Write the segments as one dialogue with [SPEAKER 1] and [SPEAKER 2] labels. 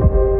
[SPEAKER 1] Bye.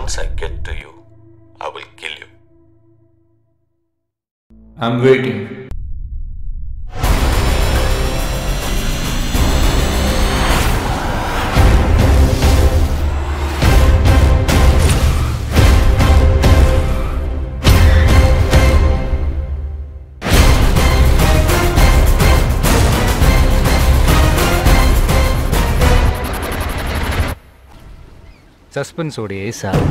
[SPEAKER 1] Once I get to you, I will kill you.
[SPEAKER 2] I'm waiting.
[SPEAKER 3] சஸ்பென்ஸோடையே sir